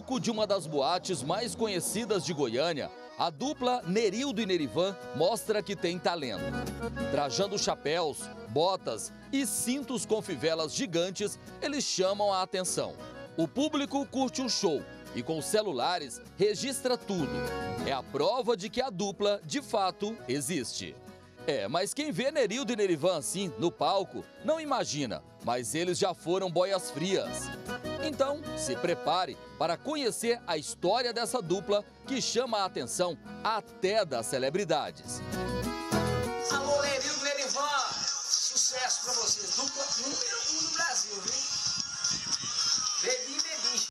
palco de uma das boates mais conhecidas de Goiânia, a dupla Nerildo e Nerivan mostra que tem talento. Trajando chapéus, botas e cintos com fivelas gigantes, eles chamam a atenção. O público curte o show e com celulares registra tudo. É a prova de que a dupla, de fato, existe. É, mas quem vê Nerildo e Nerivan assim, no palco, não imagina, mas eles já foram boias frias. Então, se prepare para conhecer a história dessa dupla que chama a atenção até das celebridades. Alô, Nerildo Nerivan, sucesso pra vocês. Dupla número um do Brasil, viu? Bebi, bebi.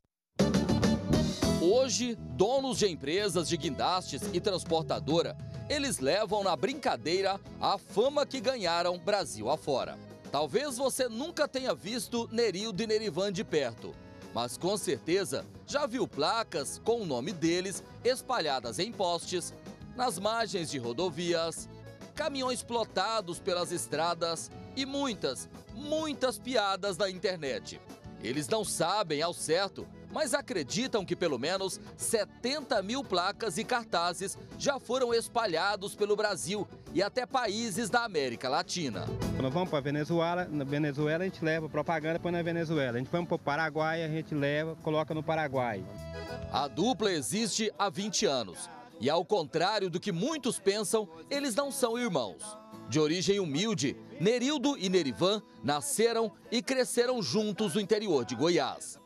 Hoje, donos de empresas de guindastes e transportadora, eles levam na brincadeira a fama que ganharam Brasil afora. Talvez você nunca tenha visto Nerildo e Nerivan de perto, mas com certeza já viu placas com o nome deles espalhadas em postes, nas margens de rodovias, caminhões plotados pelas estradas e muitas, muitas piadas na internet. Eles não sabem ao certo, mas acreditam que pelo menos 70 mil placas e cartazes já foram espalhados pelo Brasil e até países da América Latina. Quando vamos para Venezuela, na Venezuela a gente leva propaganda para na Venezuela. A gente vamos para o Paraguai, a gente leva, coloca no Paraguai. A dupla existe há 20 anos. E ao contrário do que muitos pensam, eles não são irmãos. De origem humilde, Nerildo e Nerivan nasceram e cresceram juntos no interior de Goiás.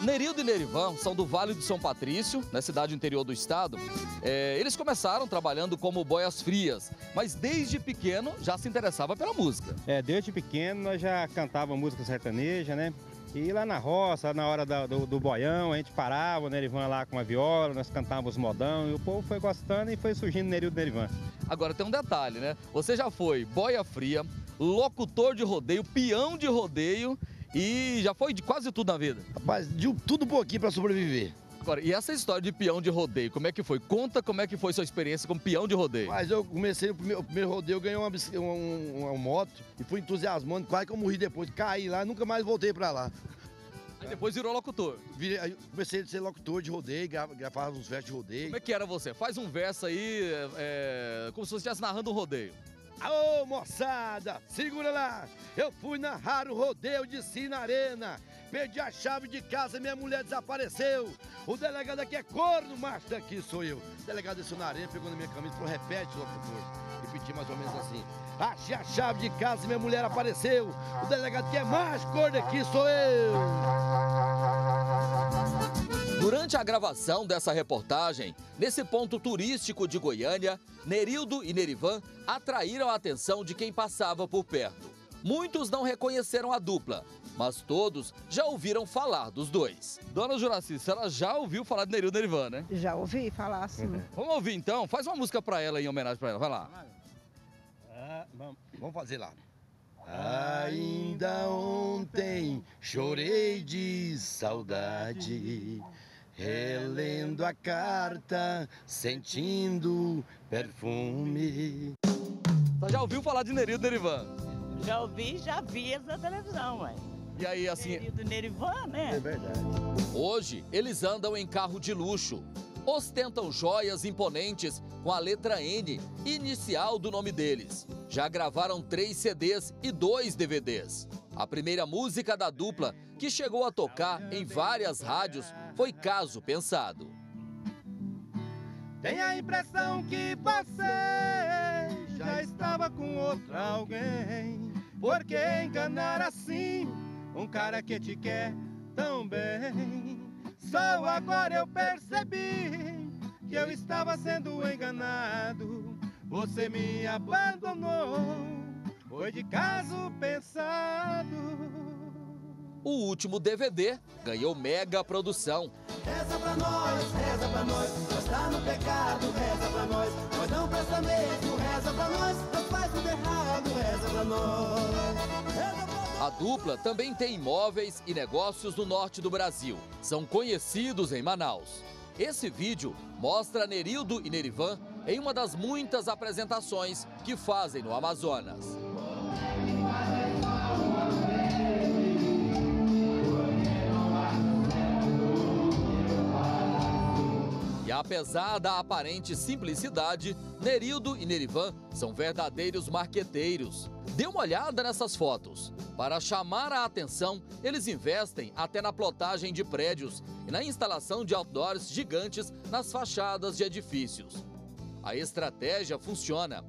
Nerildo e Nerivan são do Vale de São Patrício, na cidade interior do estado. É, eles começaram trabalhando como boias frias, mas desde pequeno já se interessava pela música. É, desde pequeno nós já cantávamos música sertaneja, né? E lá na roça, na hora da, do, do, boião, a gente parava, o Nerivan lá com a viola, nós cantávamos modão, e o povo foi gostando e foi surgindo Nerildo Nerivan. Agora tem um detalhe, né? Você já foi boia fria, locutor de rodeio, peão de rodeio e já foi de quase tudo na vida. Rapaz, de tudo um pouquinho para sobreviver. Agora, e essa história de peão de rodeio, como é que foi? Conta como é que foi sua experiência como peão de rodeio. Mas eu comecei o primeiro, o primeiro rodeio, ganhei uma, uma, uma, moto e fui entusiasmando, quase que eu morri depois. Caí lá, nunca mais voltei para lá. Aí depois virou locutor. Virei, comecei a ser locutor de rodeio, gravava uns versos de rodeio. Como é que era você? Faz um verso aí, é, como se você estivesse narrando um rodeio. Ô moçada, segura lá! Eu fui narrar o rodeio de Sinarena. Perdi a chave de casa, minha mulher desapareceu. O delegado aqui é corno, macho daqui sou eu. O delegado de Sinarena pegou na minha camisa e falou: repete, locutor. Repeti mais ou menos assim. Achei a chave de casa e minha mulher apareceu. O delegado que é mais corno aqui sou eu. Durante a gravação dessa reportagem, nesse ponto turístico de Goiânia, Nerildo e Nerivan atraíram a atenção de quem passava por perto. Muitos não reconheceram a dupla, mas todos já ouviram falar dos dois. Dona Juraci, a senhora já ouviu falar de Nerildo e Nerivan, né? Já ouvi falar, sim. Vamos ouvir então? Faz uma música pra ela em homenagem pra ela, vai lá. Ah, vamos fazer lá. Ainda ontem chorei de saudade relendo a carta, sentindo perfume. Você já ouviu falar de Nerildo Nerivan? Já ouvi, já vi essa televisão, mãe. E aí, assim... Nerildo Nerivan, né? É verdade. Hoje, eles andam em carro de luxo. Ostentam joias imponentes com a letra N, inicial do nome deles. Já gravaram três CDs e dois DVDs. A primeira música da dupla, que chegou a tocar em várias rádios, foi Caso Pensado. Tenho a impressão que você já estava com outra alguém. Por que enganar assim um cara que te quer tão bem? Só agora eu percebi que eu estava sendo enganado. Você me abandonou, foi de caso pensado. O último DVD ganhou mega produção. Reza pra nós, reza pra nós, nós tá no pecado, reza pra nós, nós não presta mesmo, reza pra nós, nós faz tudo errado, reza pra nós. Reza pra nós. A dupla também tem imóveis e negócios no norte do Brasil. São conhecidos em Manaus. Esse vídeo mostra Nerildo e Nerivan em uma das muitas apresentações que fazem no Amazonas. Apesar da aparente simplicidade, Nerildo e Nerivan são verdadeiros marqueteiros. Dê uma olhada nessas fotos. Para chamar a atenção, eles investem até na plotagem de prédios e na instalação de outdoors gigantes nas fachadas de edifícios. A estratégia funciona.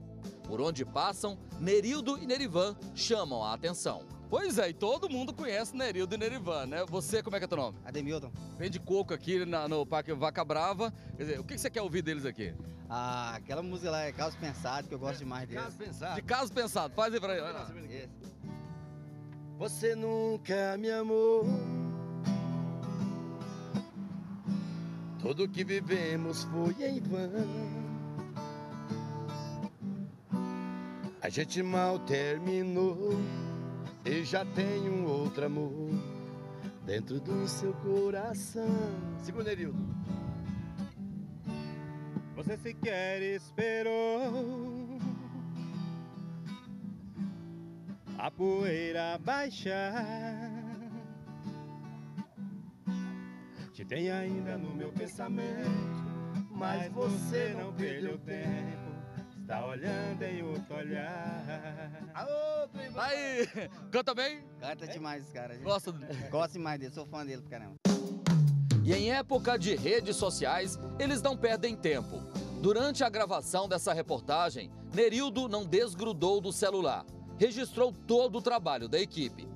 Por onde passam, Nerildo e Nerivan chamam a atenção. Pois é, e todo mundo conhece Nerildo e Nerivan, né? Você, como é que é teu nome? Ademilton. Vende coco aqui na- no Parque Vaca Brava. Quer dizer, o que que você quer ouvir deles aqui? Ah, aquela música lá é Caso Pensado, que eu gosto demais dele. Caso pensado. De caso pensado, faz aí pra ele. vai lá. Você nunca me amou. Tudo que vivemos foi em vão. A gente mal terminou e já tem um outro amor dentro do seu coração. Segunda, Nerildo. Você sequer esperou a poeira baixar. Te tem ainda no meu pensamento, mas você não perdeu tempo. Está olhando em outro olhar. Aí, canta bem? Canta demais cara. Gosta do... Gosto demais dele, sou fã dele pra caramba. E em época de redes sociais, eles não perdem tempo. Durante a gravação dessa reportagem, Nerildo não desgrudou do celular. Registrou todo o trabalho da equipe.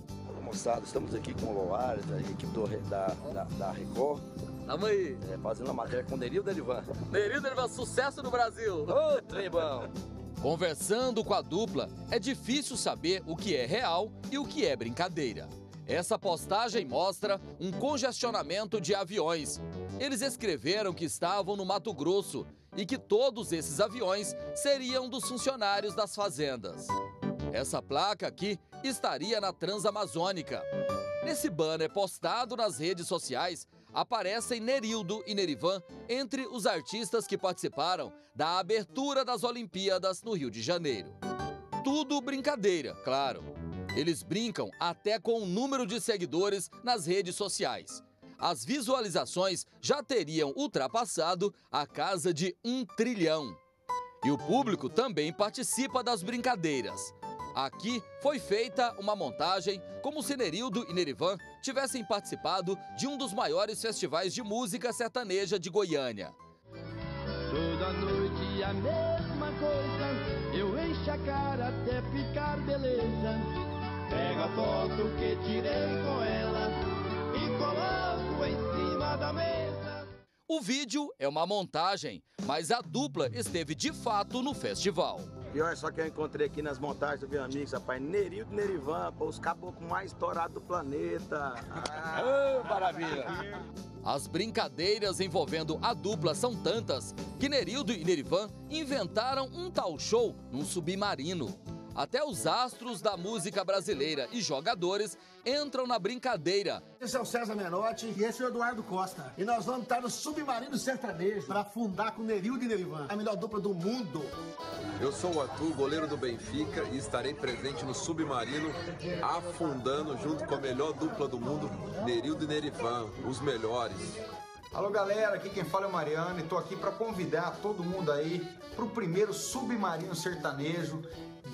Moçada, estamos aqui com o Loares, a equipe do, da, da, da Record, Tamo aí. é, fazendo a matéria com o Nerildo Derivan. Nerildo, ele vai sucesso no Brasil. Ô, trem bom! Conversando com a dupla, é difícil saber o que é real e o que é brincadeira. Essa postagem mostra um congestionamento de aviões. Eles escreveram que estavam no Mato Grosso e que todos esses aviões seriam dos funcionários das fazendas. Essa placa aqui estaria na Transamazônica. Nesse banner postado nas redes sociais, aparecem Nerildo e Nerivan entre os artistas que participaram da abertura das Olimpíadas no Rio de Janeiro. Tudo brincadeira, claro. Eles brincam até com o número de seguidores nas redes sociais. As visualizações já teriam ultrapassado a casa de um trilhão. E o público também participa das brincadeiras. Aqui foi feita uma montagem como se Nerildo e Nerivan tivessem participado de um dos maiores festivais de música sertaneja de Goiânia. Toda noite a mesma coisa, eu encho a cara até ficar beleza. Pego a foto que tirei com ela e coloco em cima da mesa. O vídeo é uma montagem, mas a dupla esteve de fato no festival. E olha só que eu encontrei aqui nas montagens do meu amigo, rapaz, Nerildo Nerivan, pô, os caboclos mais estourados do planeta. Ah, maravilha! As brincadeiras envolvendo a dupla são tantas que Nerildo e Nerivan inventaram um tal show num submarino. Até os astros da música brasileira e jogadores entram na brincadeira. Esse é o César Menotti e esse é o Eduardo Costa. E nós vamos estar no Submarino Sertanejo para afundar com Nerildo e Nerivan, a melhor dupla do mundo. Eu sou o Arthur, goleiro do Benfica, e estarei presente no Submarino, afundando junto com a melhor dupla do mundo, Nerildo e Nerivan, os melhores. Alô galera, aqui quem fala é o Mariano e tô aqui para convidar todo mundo aí pro primeiro Submarino Sertanejo.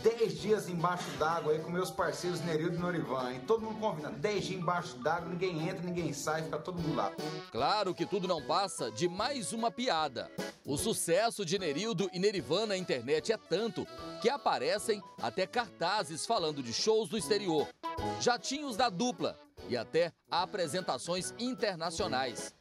10 dias embaixo d'água aí com meus parceiros Nerildo e Norivan, hein? Todo mundo convidado. 10 dias embaixo d'água, ninguém entra, ninguém sai, fica todo mundo lá. Claro que tudo não passa de mais uma piada. O sucesso de Nerildo e Nerivan na internet é tanto que aparecem até cartazes falando de shows do exterior, jatinhos da dupla e até apresentações internacionais.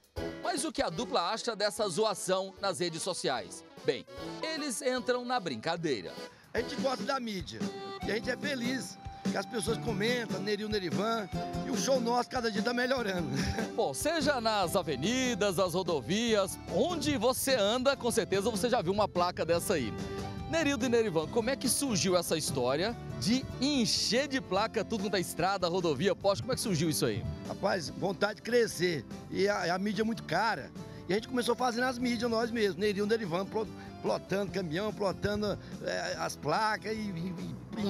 Mas o que a dupla acha dessa zoação nas redes sociais? Bem, eles entram na brincadeira. A gente gosta da mídia e a gente é feliz que as pessoas comentam, Neril Nerivan, e o show nosso cada dia tá melhorando. Bom, seja nas avenidas, as rodovias, onde você anda, com certeza você já viu uma placa dessa aí. Nerildo e Nerivan, como é que surgiu essa história de encher de placa tudo na estrada, rodovia, poste? Como é que surgiu isso aí? Rapaz, vontade de crescer. E a, a mídia é muito cara. E a gente começou fazendo as mídias nós mesmos, Neril Nerivan, pro- plotando caminhão, plotando é, as placas e, e,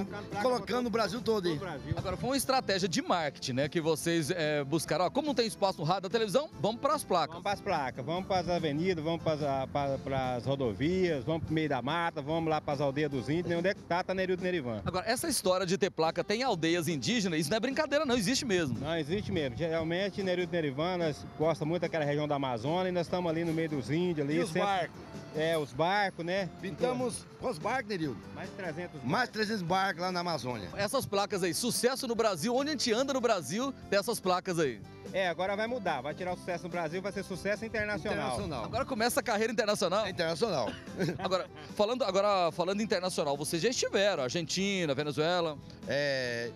e placa colocando o Brasil todo aí. Agora, foi uma estratégia de marketing, né? Que vocês é, buscaram. Ó, como não tem espaço no rádio da televisão, vamos para as placas. Vamos para as placas, vamos para as avenidas, vamos para as rodovias, vamos para o meio da mata, vamos lá para as aldeias dos índios, né? onde é que tá, tá Nerildo Nerivan. Agora, essa história de ter placa tem aldeias indígenas, isso não é brincadeira, não, existe mesmo. Não, existe mesmo. Geralmente, Nerildo Nerivan, nós gosta muito daquela região da Amazônia e nós estamos ali no meio dos índios ali. E os sempre- barcos? É, os barcos, né? Pintamos com os barcos, Nerildo. Mais de 300 Mais de 300 barcos lá na Amazônia. Essas placas aí, sucesso no Brasil, onde a gente anda no Brasil, tem essas placas aí. É, agora vai mudar. Vai tirar o sucesso no Brasil, vai ser sucesso internacional. Agora começa a carreira internacional. internacional. agora, falando, agora, falando internacional, vocês já estiveram, Argentina, Venezuela. É,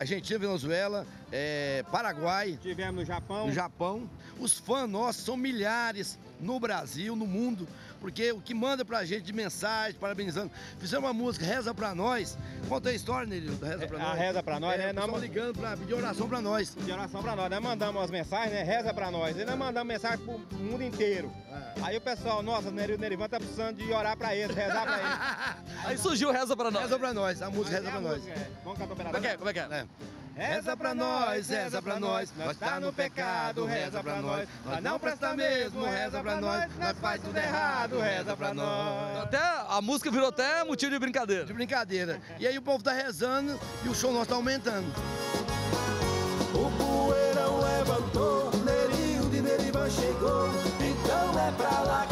Argentina, Venezuela, é, Paraguai. Tivemos no Japão. No Japão. Os fãs nossos são milhares no Brasil, no mundo, porque o que manda pra gente de mensagem, parabenizando. Fizemos uma música, Reza Pra Nós. Conta a história, Nerildo, Reza Pra É, a Nós. Reza Pra Nós, é, né? o pessoal Nós- ligando pra pedir oração pra nós. De oração pra nós. Nós mandamos as mensagens, né? Reza pra nós. E nós mandamos mensagem pro mundo inteiro. Aí o pessoal, nossa, Nerildo Nerivan tá precisando de orar pra eles, rezar pra eles. Aí surgiu Reza Pra Nós. Reza Pra Nós, a música Mas Reza é Pra a Nós. música, é. Vamos cantar um Como é que é? Como é que é? Reza pra nós, reza pra nós, nós tá no pecado, reza pra nós. Nós não presta mesmo, reza pra nós, nós faz tudo errado, reza pra nós. Até a música virou até motivo de brincadeira. De brincadeira. E aí o povo tá rezando e o show nosso tá aumentando. O poeirão levantou, Nerinho de Neriva chegou, então é pra lá